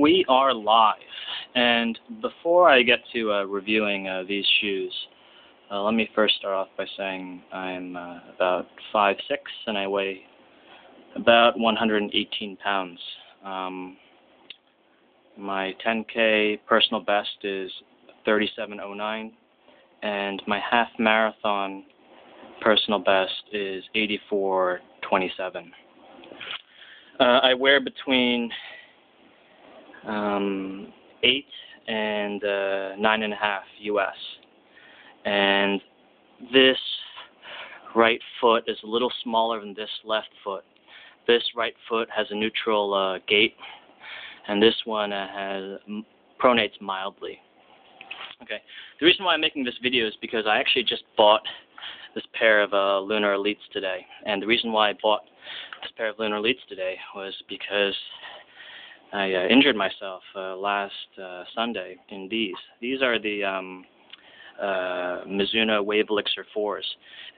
we are live. And before I get to uh, reviewing uh, these shoes, uh, let me first start off by saying I'm uh, about five six and I weigh about 118 pounds. Um, my 10K personal best is 37.09, and my half marathon personal best is 84.27. Uh, I wear between um, eight and uh, nine and a half U.S. And this right foot is a little smaller than this left foot. This right foot has a neutral uh, gait, and this one uh, has pronates mildly. Okay. The reason why I'm making this video is because I actually just bought this pair of uh, Lunar Elites today, and the reason why I bought this pair of Lunar Elites today was because I uh, injured myself uh, last uh, Sunday in these. These are the um, uh, Mizuno Wave Elixir 4s,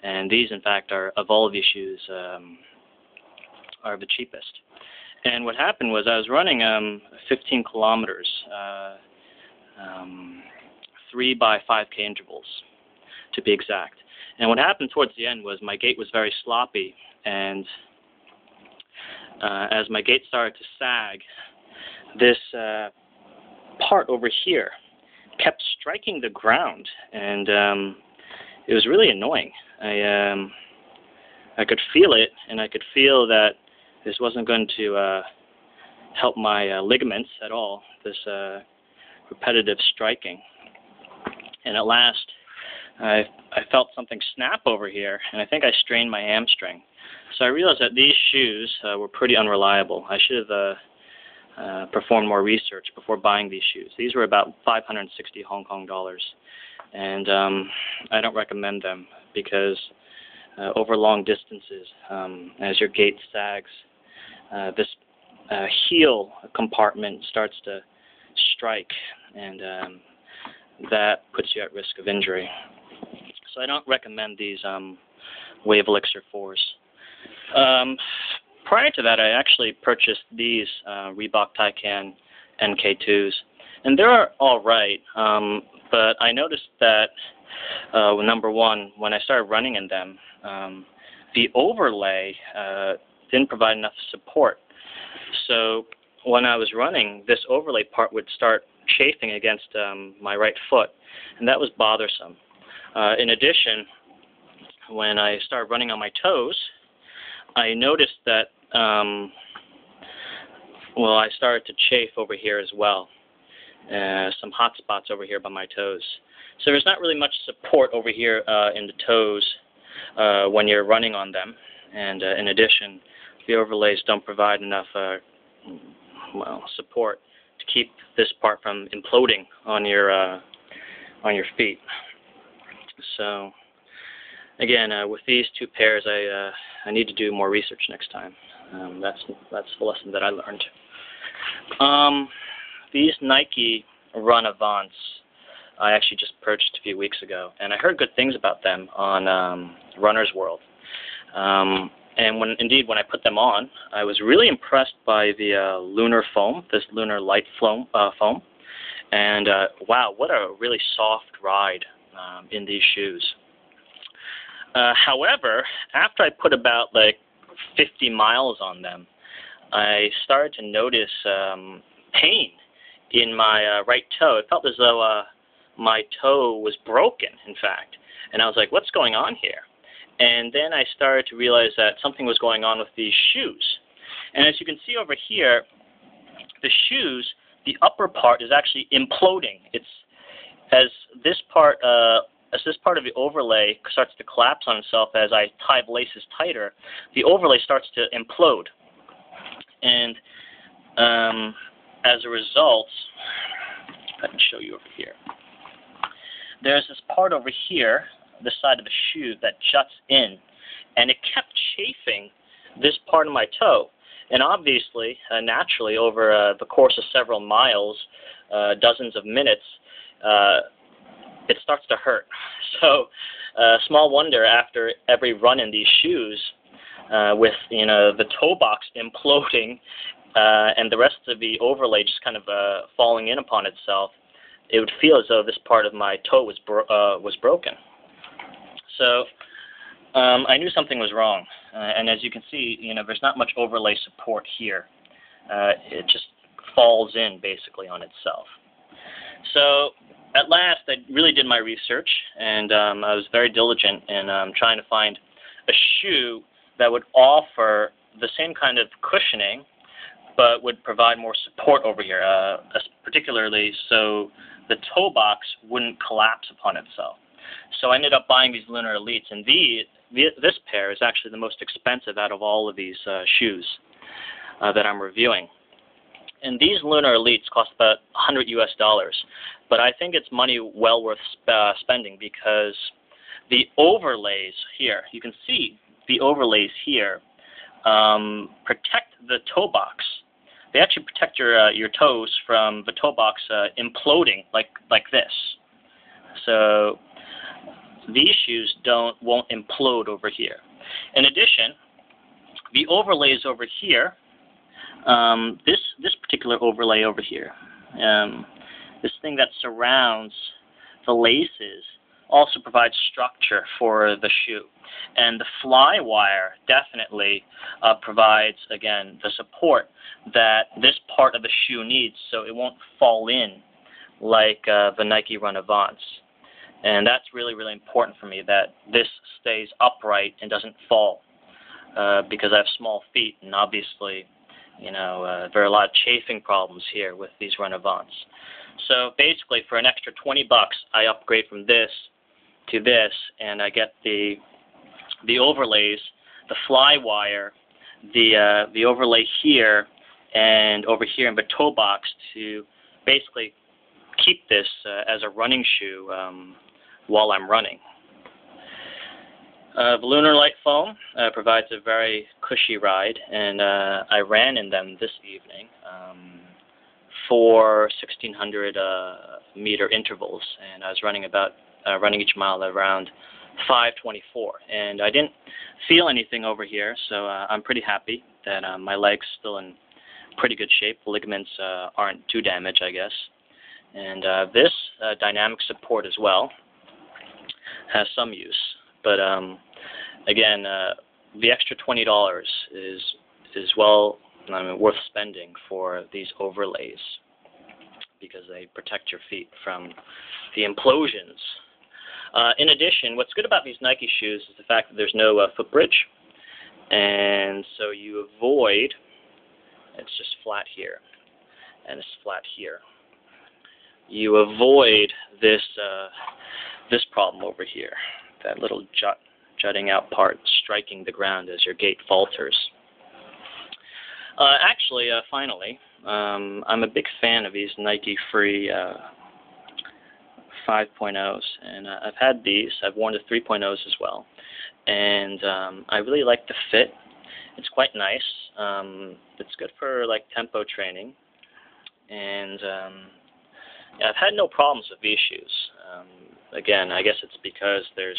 and these, in fact, are of all of these shoes, um, are the cheapest. And what happened was I was running um, 15 kilometers, uh, um, three by 5k intervals, to be exact. And what happened towards the end was my gait was very sloppy, and uh, as my gait started to sag, this uh, part over here kept striking the ground, and um, it was really annoying. I um, I could feel it, and I could feel that this wasn't going to uh, help my uh, ligaments at all. This uh, repetitive striking, and at last, I I felt something snap over here, and I think I strained my hamstring. So I realized that these shoes uh, were pretty unreliable. I should have uh, uh, performed more research before buying these shoes. These were about 560 Hong Kong dollars, and um, I don't recommend them because uh, over long distances, um, as your gait sags, uh, this uh, heel compartment starts to strike, and um, that puts you at risk of injury. So I don't recommend these um, Wave Elixir 4s. Um, prior to that, I actually purchased these uh, Reebok Taikan NK2s, and they're all right. Um, but I noticed that uh, number one, when I started running in them, um, the overlay uh, didn't provide enough support. So when I was running, this overlay part would start chafing against um, my right foot, and that was bothersome. Uh, in addition, when I started running on my toes, I noticed that um, well, I started to chafe over here as well. Uh, some hot spots over here by my toes. So there's not really much support over here uh, in the toes uh, when you're running on them. And uh, in addition, the overlays don't provide enough uh, well support to keep this part from imploding on your uh, on your feet. So again, with these two pairs, I I need to do more research next time. Um, that's that's the lesson that I learned. Um, these Nike Run Avants, I actually just purchased a few weeks ago, and I heard good things about them on um, Runner's World. Um, and when indeed when I put them on, I was really impressed by the uh, lunar foam, this lunar light foam, uh, foam, and uh, wow, what a really soft ride um, in these shoes. Uh, however, after I put about like 50 miles on them, I started to notice um, pain in my uh, right toe. It felt as though uh, my toe was broken, in fact. And I was like, what's going on here? And then I started to realize that something was going on with these shoes. And as you can see over here, the shoes, the upper part is actually imploding. It's as this part uh, as this part of the overlay starts to collapse on itself as I tie the laces tighter, the overlay starts to implode. And um, as a result, I can show you over here. There's this part over here, the side of the shoe, that juts in, and it kept chafing this part of my toe. And obviously, uh, naturally, over uh, the course of several miles, uh, dozens of minutes, uh, it starts to hurt. So, uh, small wonder after every run in these shoes, uh, with you know the toe box imploding uh, and the rest of the overlay just kind of uh, falling in upon itself, it would feel as though this part of my toe was bro- uh, was broken. So um, I knew something was wrong, uh, and as you can see, you know, there's not much overlay support here. Uh, it just falls in basically on itself. So at last, I really did my research, and um, I was very diligent in um, trying to find a shoe that would offer the same kind of cushioning, but would provide more support over here, uh, particularly so the toe box wouldn't collapse upon itself. So I ended up buying these Lunar Elites, and the, the this pair is actually the most expensive out of all of these uh, shoes uh, that I'm reviewing. And these Lunar Elites cost about 100 US dollars, but I think it's money well worth uh, spending because the overlays here, you can see the overlays here um, protect the toe box. They actually protect your uh, your toes from the toe box uh, imploding like like this. So these shoes don't won't implode over here. In addition, the overlays over here, um, this this particular overlay over here, um, this thing that surrounds the laces also provides structure for the shoe. And the Flywire definitely uh, provides, again, the support that this part of the shoe needs so it won't fall in like uh, the Nike Run Avants. And that's really, really important for me that this stays upright and doesn't fall uh, because I have small feet and obviously, you know, uh, there are a lot of chafing problems here with these Run Avants. So basically, for an extra 20 bucks, I upgrade from this to this, and I get the the overlays, the Flywire, the uh, the overlay here, and over here in the toe box to basically keep this uh, as a running shoe um, while I'm running. Uh, the Lunar Light foam uh, provides a very cushy ride, and uh, I ran in them this evening um, for 1600 uh, meter intervals, and I was running about uh, running each mile around 524. And I didn't feel anything over here, so uh, I'm pretty happy that my leg's still in pretty good shape. The ligaments aren't too damaged, I guess. And this dynamic support as well has some use. But um, again, uh, the extra $20 is is well I mean, worth spending for these overlays because they protect your feet from the implosions uh, in addition, what's good about these Nike shoes is the fact that there's no uh, footbridge, and so you avoid. It's just flat here, and it's flat here. You avoid this uh, this problem over here, that little jut jutting out part striking the ground as your gait falters. Uh, actually, uh, finally, um, I'm a big fan of these Nike Free uh, 5.0s, and uh, I've had these. I've worn the 3.0s as well, and um, I really like the fit. It's quite nice. Um, it's good for like tempo training, and um, yeah, I've had no problems with these shoes. Um, again, I guess it's because there's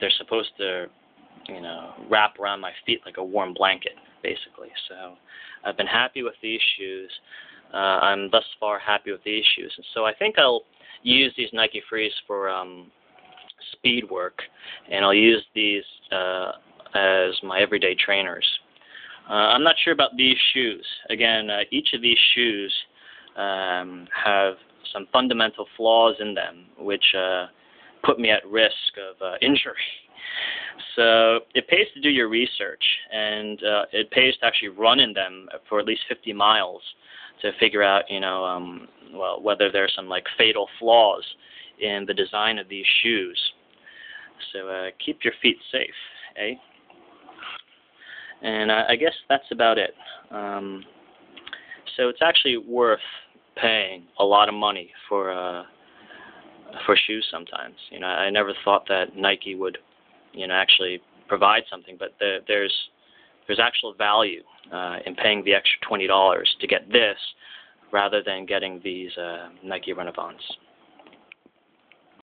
they're supposed to, you know, wrap around my feet like a warm blanket, basically. So I've been happy with these shoes. Uh, I'm thus far happy with these shoes, and so I think I'll use these Nike Frees for um, speed work, and I'll use these uh, as my everyday trainers. Uh, I'm not sure about these shoes. Again, uh, each of these shoes um, have some fundamental flaws in them, which uh, put me at risk of uh, injury. So it pays to do your research, and uh, it pays to actually run in them for at least 50 miles to figure out, you know, um, well, whether there's some like fatal flaws in the design of these shoes. So uh, keep your feet safe, eh? And I, I guess that's about it. Um, so it's actually worth paying a lot of money for uh, for shoes sometimes. You know, I never thought that Nike would, you know, actually provide something, but there, there's there's actual value uh, in paying the extra twenty dollars to get this rather than getting these uh, Nike Run Avants.